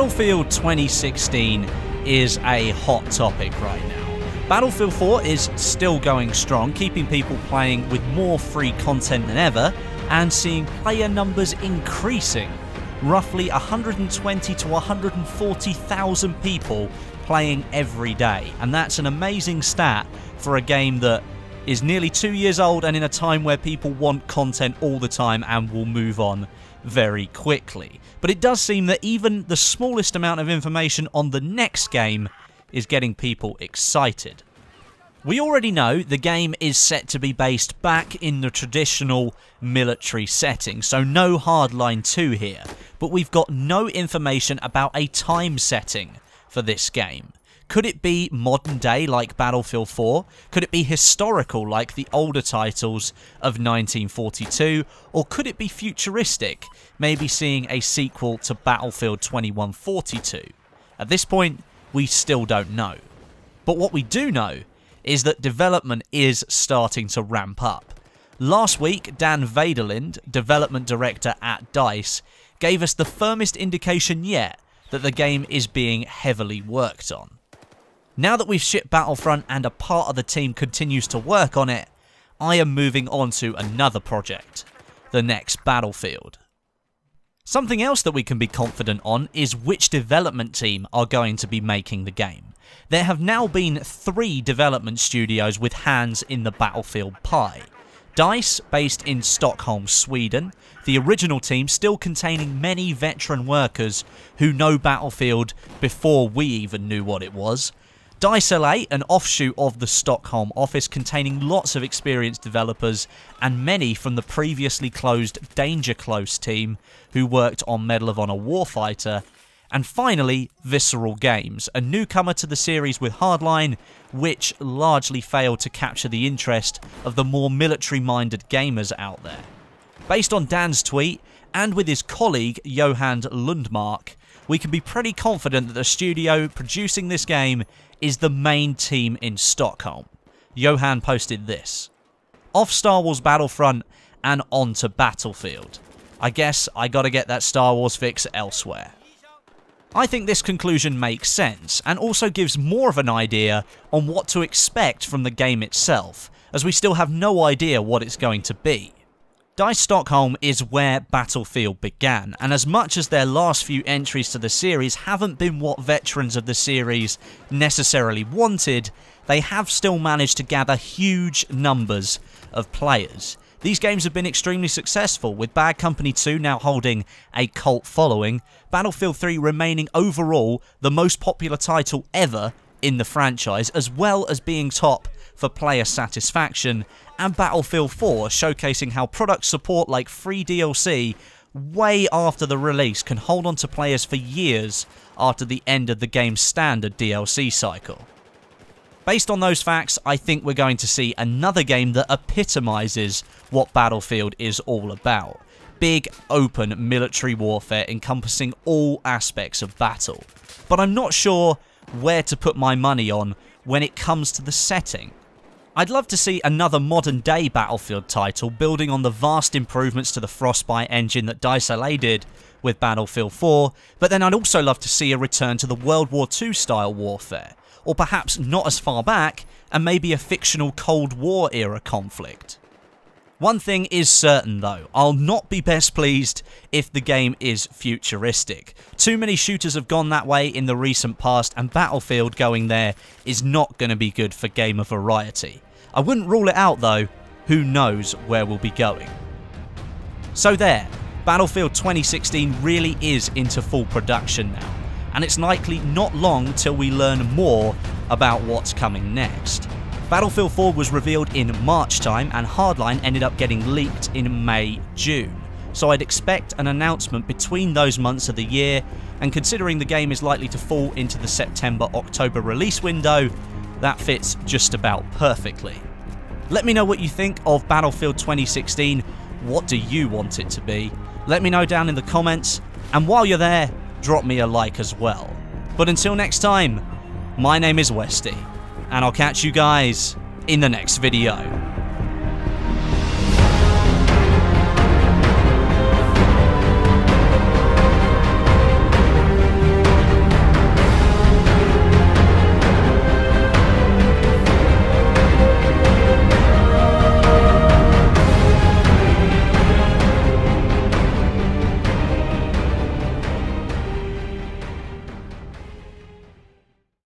Battlefield 2016 is a hot topic right now. Battlefield 4 is still going strong, keeping people playing with more free content than ever, and seeing player numbers increasing. Roughly 120 to 140,000 people playing every day, and that's an amazing stat for a game that is nearly two years old and in a time where people want content all the time and will move on very quickly. But it does seem that even the smallest amount of information on the next game is getting people excited. We already know the game is set to be based back in the traditional military setting, so no Hardline 2 here, but we've got no information about a time setting for this game. Could it be modern day like Battlefield 4? Could it be historical like the older titles of 1942? Or could it be futuristic, maybe seeing a sequel to Battlefield 2142? At this point, we still don't know. But what we do know is that development is starting to ramp up. Last week, Dan Vaderlind, development director at DICE, gave us the firmest indication yet that the game is being heavily worked on. Now that we've shipped Battlefront and a part of the team continues to work on it, I am moving on to another project, the next Battlefield. Something else that we can be confident on is which development team are going to be making the game. There have now been three development studios with hands in the Battlefield pie. DICE, based in Stockholm, Sweden, the original team still containing many veteran workers who know Battlefield before we even knew what it was, DICE LA, an offshoot of the Stockholm office containing lots of experienced developers and many from the previously closed Danger Close team who worked on Medal of Honor Warfighter. And finally, Visceral Games, a newcomer to the series with Hardline, which largely failed to capture the interest of the more military-minded gamers out there. Based on Dan's tweet, and with his colleague Johan Lundmark, we can be pretty confident that the studio producing this game is the main team in Stockholm. Johan posted this. Off Star Wars Battlefront and onto Battlefield. I guess I gotta get that Star Wars fix elsewhere. I think this conclusion makes sense, and also gives more of an idea on what to expect from the game itself, as we still have no idea what it's going to be. DICE Stockholm is where Battlefield began, and as much as their last few entries to the series haven't been what veterans of the series necessarily wanted, they have still managed to gather huge numbers of players. These games have been extremely successful, with Bad Company 2 now holding a cult following, Battlefield 3 remaining overall the most popular title ever in the franchise, as well as being top for player satisfaction, and Battlefield 4 showcasing how product support like free DLC way after the release can hold on to players for years after the end of the game's standard DLC cycle. Based on those facts, I think we're going to see another game that epitomises what Battlefield is all about. Big, open military warfare encompassing all aspects of battle. But I'm not sure where to put my money on when it comes to the setting. I'd love to see another modern day Battlefield title building on the vast improvements to the Frostbite engine that DICE LA did with Battlefield 4, but then I'd also love to see a return to the World War II style warfare, or perhaps not as far back, and maybe a fictional Cold War era conflict. One thing is certain though, I'll not be best pleased if the game is futuristic. Too many shooters have gone that way in the recent past and Battlefield going there is not going to be good for gamer variety. I wouldn't rule it out though, who knows where we'll be going. So there, Battlefield 2016 really is into full production now, and it's likely not long till we learn more about what's coming next. Battlefield 4 was revealed in March time and Hardline ended up getting leaked in May, June. So I'd expect an announcement between those months of the year and considering the game is likely to fall into the September-October release window, that fits just about perfectly. Let me know what you think of Battlefield 2016, what do you want it to be? Let me know down in the comments, and while you're there, drop me a like as well. But until next time, my name is Westie and I'll catch you guys in the next video.